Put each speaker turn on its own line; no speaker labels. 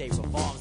day revolves